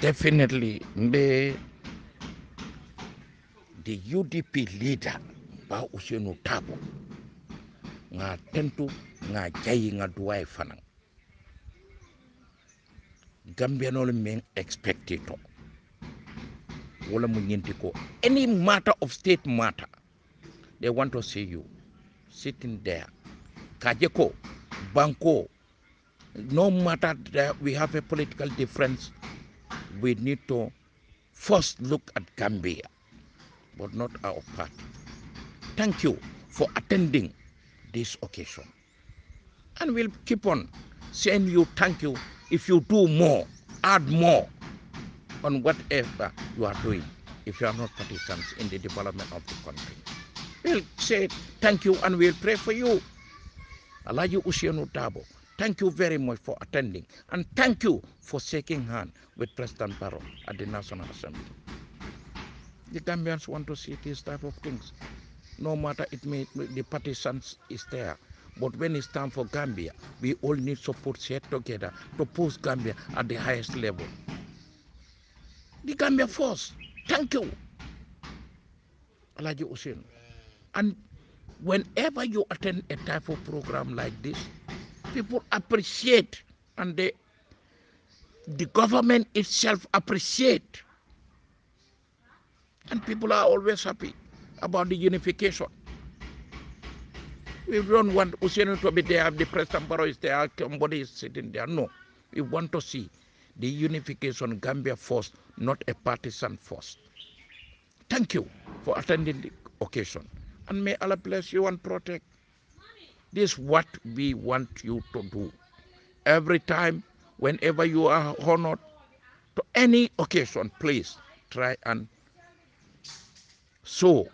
Definitely, mbe the UDP leader ba Usenu Tabo nga tentu nga jayi nga duwai fanang. Gambianol men expected to. Wala mu nyinti ko any matter of state matter they want to see you sitting there. Kajeko, Banko, no matter that we have a political difference, we need to first look at Gambia, but not our party. Thank you for attending this occasion. And we'll keep on saying you thank you if you do more, add more on whatever you are doing, if you are not partisans in the development of the country. We'll say thank you and we'll pray for you. Alhaji Ousainou Darboe, thank you very much for attending and thank you for shaking hand with President Barrow at the National Assembly. The Gambians want to see these type of things. No matter it may the partisans is there. But when it's time for Gambia, we all need support set together to push Gambia at the highest level. The Gambia force. Thank you. Alhaji Ousainou. And whenever you attend a type of program like this, people appreciate and the government itself appreciate. And people are always happy about the unification. We don't want Ousainou to be there, the President Barrow is there, somebody is sitting there. No. We want to see the unification Gambia force, not a partisan force. Thank you for attending the occasion. And may Allah bless you and protect. This is what we want you to do. Every time, whenever you are honored to any occasion, please try and show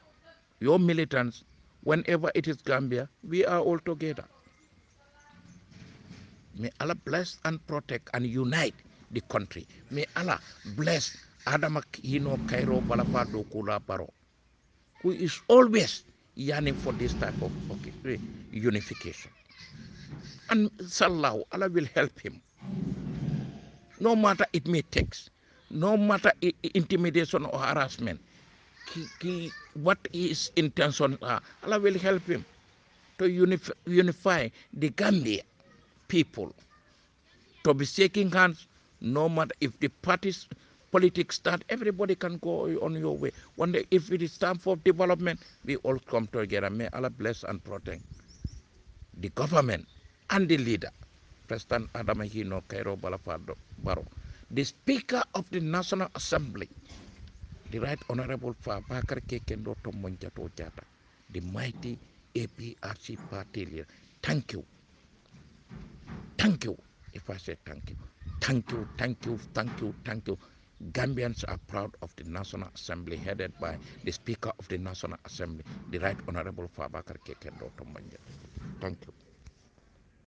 your militants whenever it is Gambia, we are all together. May Allah bless and protect and unite the country. May Allah bless Adama Hino Cairo Kula Barrow, who is always yearning for this type of okay, unification. And Sallahu, Allah will help him. No matter it may take, no matter intimidation or harassment, ki- ki- what his intentions are, Allah will help him to unif- unify the Gambia people, to be shaking hands, no matter if the parties politics that everybody can go on your way. One day, if it is time for development, we all come together. May Allah bless and protect the government and the leader, President Adama Hino Cairo Balafado Barrow, the Speaker of the National Assembly, the Right Honorable Fabakary Kekendo Tomonjato Jatta, the mighty APRC party leader. Thank you. Thank you. If I say thank you, thank you, thank you, thank you, thank you. Gambians are proud of the National Assembly headed by the Speaker of the National Assembly, the Right Honorable Fabakary Kekendo Tomonjato. Thank you.